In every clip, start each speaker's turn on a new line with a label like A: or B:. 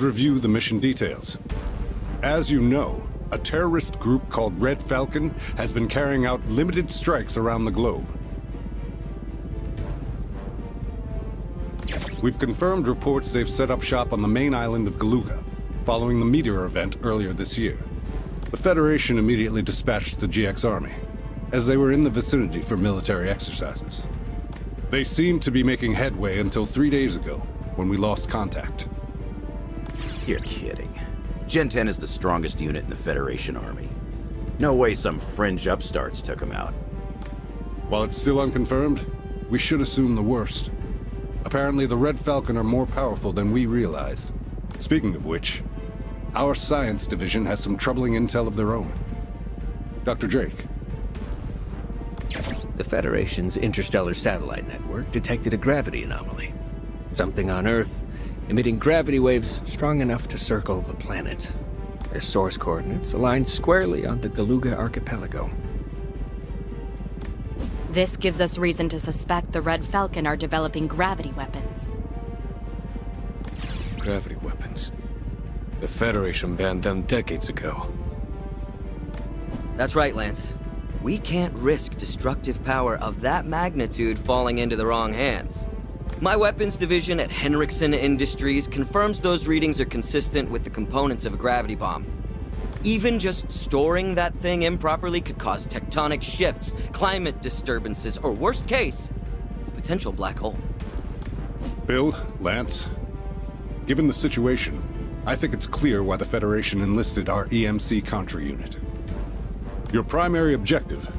A: Review the mission details. As you know, a terrorist group called Red Falcon has been carrying out limited strikes around the globe. We've confirmed reports they've set up shop on the main island of Galuga, following the meteor event earlier this year. The Federation immediately dispatched the GX Army, as they were in the vicinity for military exercises. They seemed to be making headway until three days ago, when we lost contact.
B: You're kidding. Gen 10 is the strongest unit in the Federation Army. No way some fringe upstarts took him out.
A: While it's still unconfirmed, we should assume the worst. Apparently the Red Falcon are more powerful than we realized. Speaking of which, our science division has some troubling intel of their own. Dr. Drake.
C: The Federation's interstellar satellite network detected a gravity anomaly. Something on Earth emitting gravity waves strong enough to circle the planet. Their source coordinates align squarely on the Galuga archipelago.
D: This gives us reason to suspect the Red Falcon are developing gravity weapons.
E: Gravity weapons. The Federation banned them decades ago.
F: That's right, Lance. We can't risk destructive power of that magnitude falling into the wrong hands. My weapons division at Henriksen Industries confirms those readings are consistent with the components of a gravity bomb. Even just storing that thing improperly could cause tectonic shifts, climate disturbances, or worst case, a potential black hole.
A: Bill, Lance, given the situation, I think it's clear why the Federation enlisted our EMC Contra unit. Your primary objective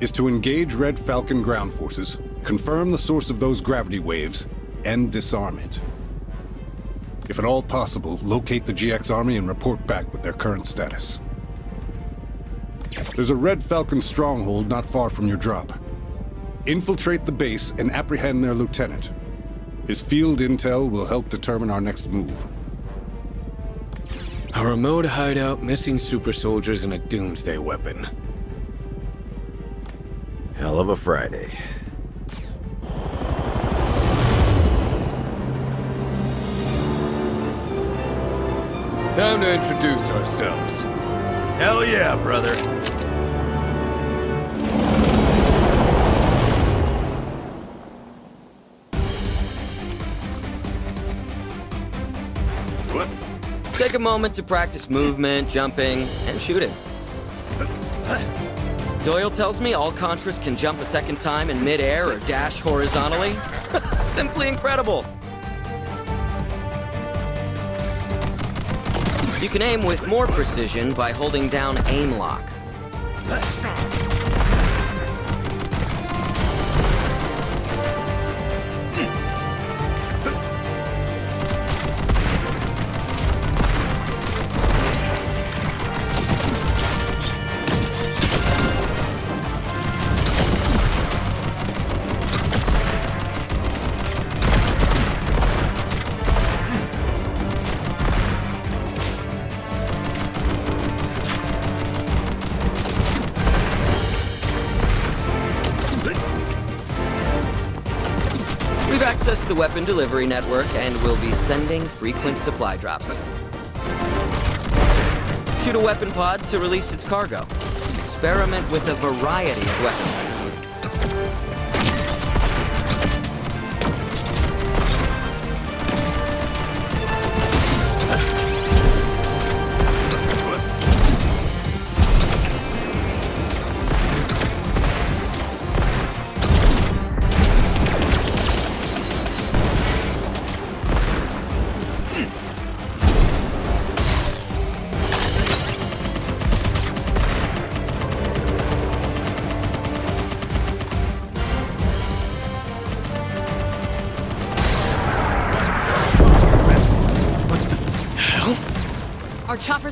A: is to engage Red Falcon ground forces, confirm the source of those gravity waves, and disarm it. If at all possible, locate the GX army and report back with their current status. There's a Red Falcon stronghold not far from your drop. Infiltrate the base and apprehend their lieutenant. His field intel will help determine our next move.
E: A remote hideout, missing super soldiers, and a doomsday weapon.
B: Hell of a Friday.
E: Time to introduce ourselves.
B: Hell yeah, brother.
F: Take a moment to practice movement, jumping, and shooting. Doyle tells me all Contras can jump a second time in midair or dash horizontally. Simply incredible. You can aim with more precision by holding down aim lock. Weapon delivery network and will be sending frequent supply drops. Shoot a weapon pod to release its cargo. Experiment with a variety of weapon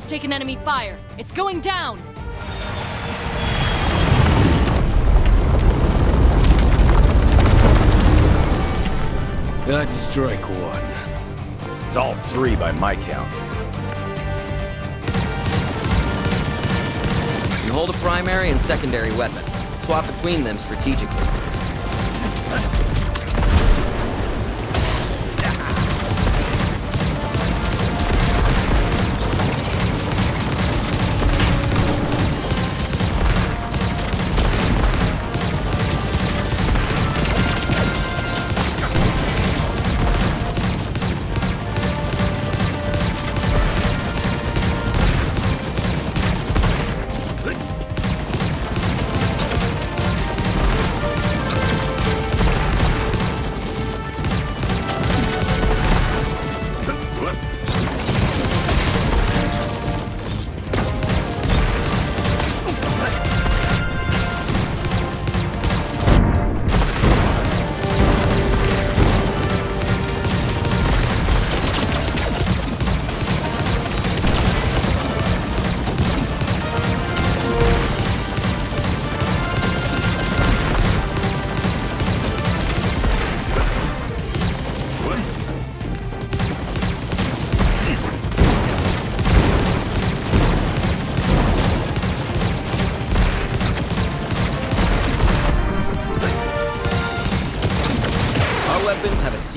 D: taken enemy fire. It's going down.
E: That's strike one.
B: It's all three by my count.
F: You hold a primary and secondary weapon. Swap between them strategically.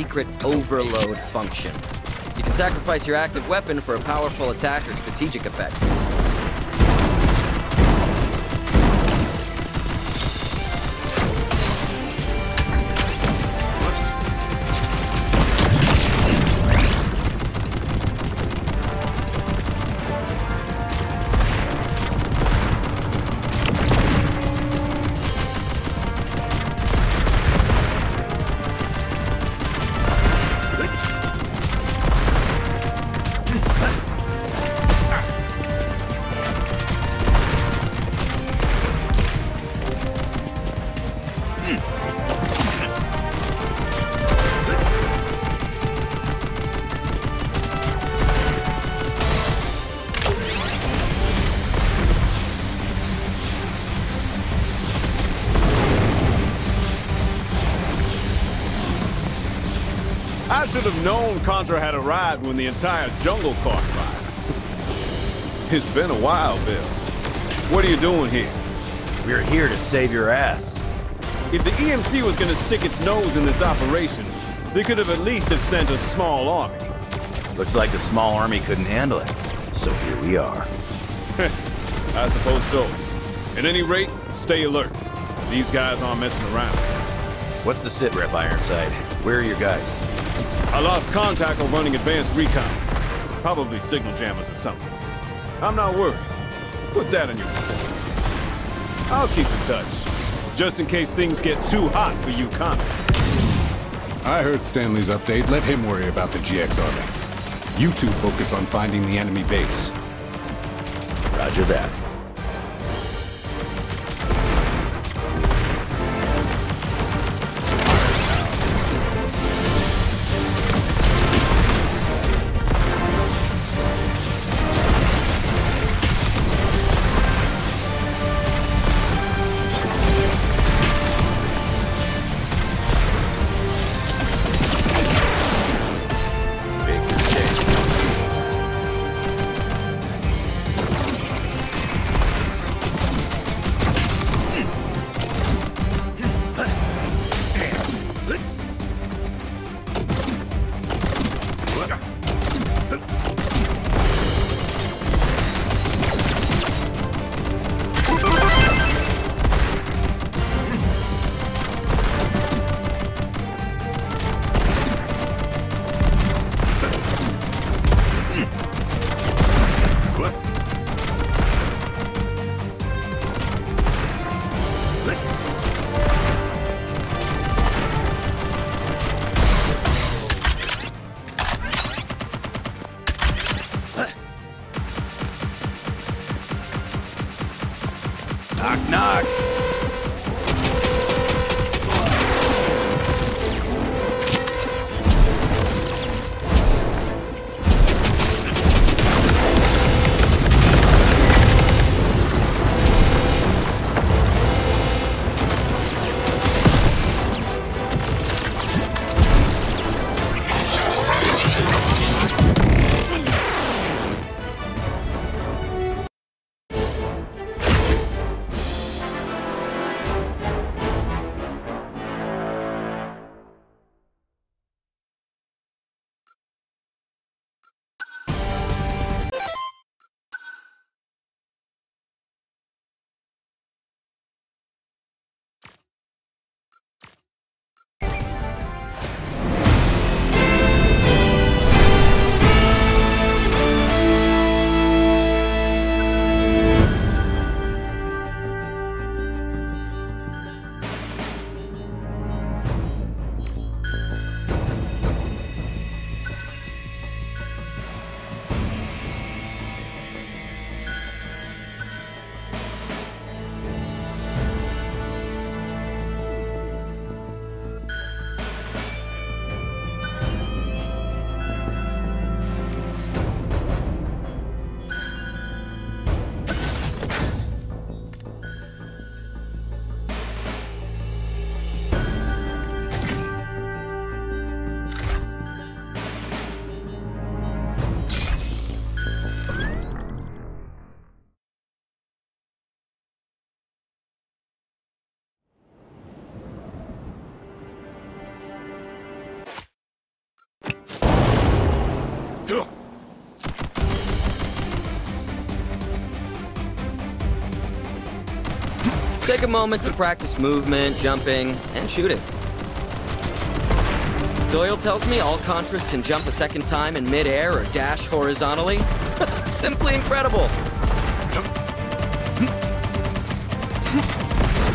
F: Secret overload function. You can sacrifice your active weapon for a powerful attack or strategic effect.
G: Contra had arrived when the entire jungle caught fire. it's been a while, Bill. What are you doing here?
B: We're here to save your ass.
G: If the EMC was gonna stick its nose in this operation, they could have at least have sent a small army.
B: Looks like the small army couldn't handle it. So here we are.
G: I suppose so. At any rate, stay alert. These guys aren't messing around.
B: What's the sitrep, Ironside? Where are your guys?
G: I lost contact on running advanced recon. Probably signal jammers or something. I'm not worried. Put that on your report. I'll keep in touch. Just in case things get too hot for you, Contra.
A: I heard Stanley's update. Let him worry about the GX army. You two focus on finding the enemy base.
B: Roger that.
F: Take a moment to practice movement, jumping, and shooting. Doyle tells me all Contras can jump a second time in midair or dash horizontally. Simply incredible.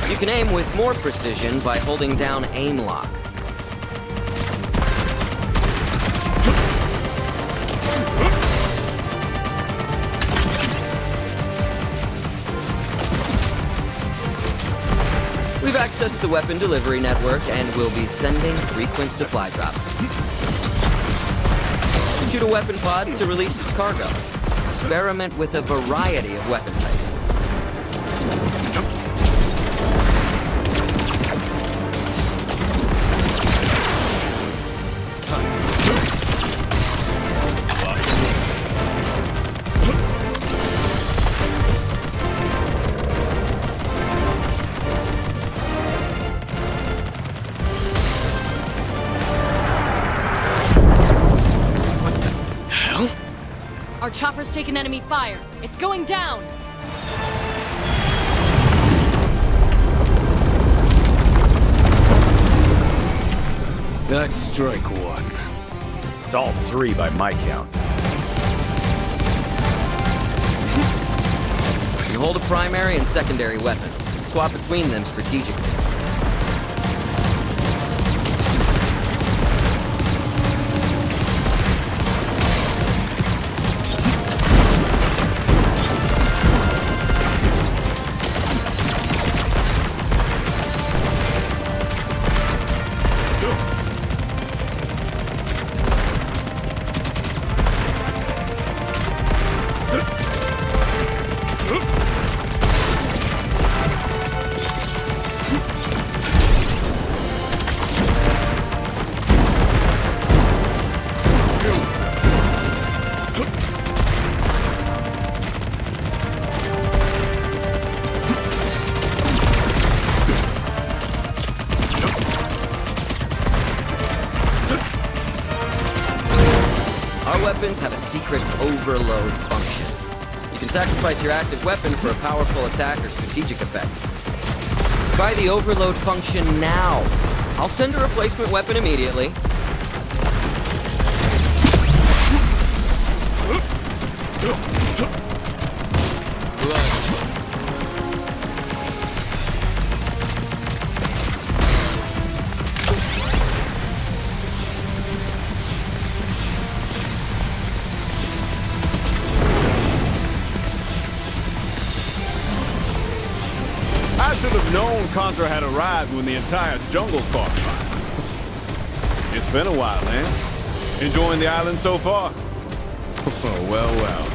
F: You can aim with more precision by holding down aim lock. We've the weapon delivery network and we'll be sending frequent supply drops. Shoot a weapon pod to release its cargo. Experiment with a variety of weapon types.
D: Taken enemy fire. It's going down.
E: That's strike one.
B: It's all three by my count.
F: You hold a primary and secondary weapon. Swap between them strategically. Weapons have a secret overload function. You can sacrifice your active weapon for a powerful attack or strategic effect. Try the overload function now. I'll send a replacement weapon immediately.
G: Should have known Contra had arrived when the entire jungle caught fire. It's been a while, Lance. Enjoying the island so far?
E: Oh, well, well.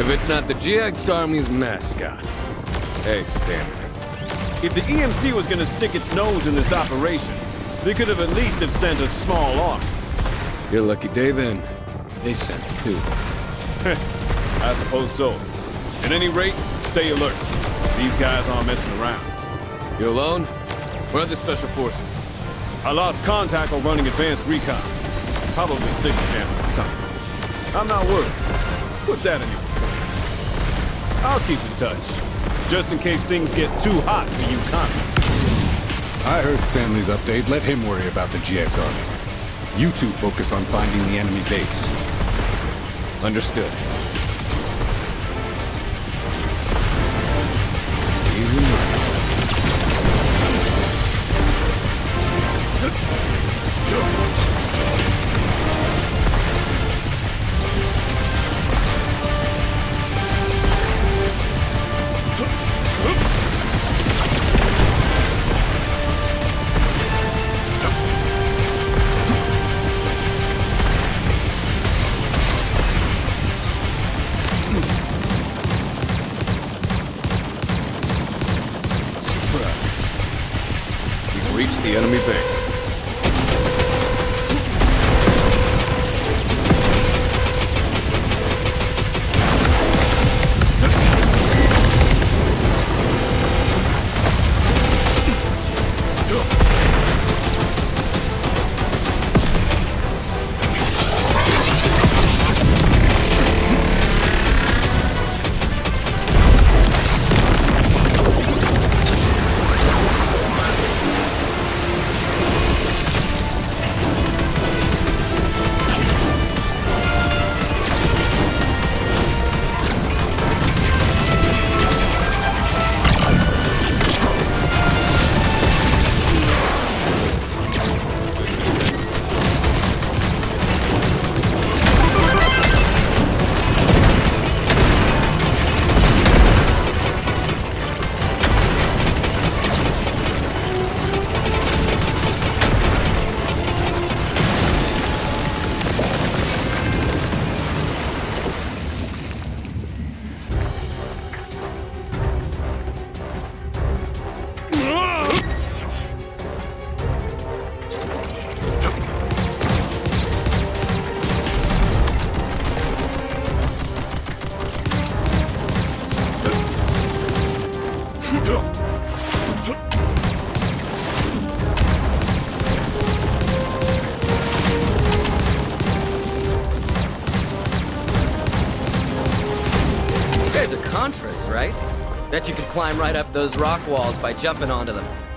E: If it's not the GX Army's mascot. Hey, Stanley.
G: If the EMC was gonna stick its nose in this operation, they could have at least have sent a small army.
E: Your lucky day then. They sent two.
G: I suppose so. At any rate, stay alert. These guys aren't messing around.
E: You alone? Where are the special forces?
G: I lost contact while running advanced recon. Probably signal jammers or something. I'm not worried. Put that in your... I'll keep in touch. Just in case things get too hot for you Contra.
A: I heard Stanley's update. Let him worry about the GX Army. You two focus on finding the enemy base.
E: Understood. Easy money. The enemy base.
F: Bet you could climb right up those rock walls by jumping onto them.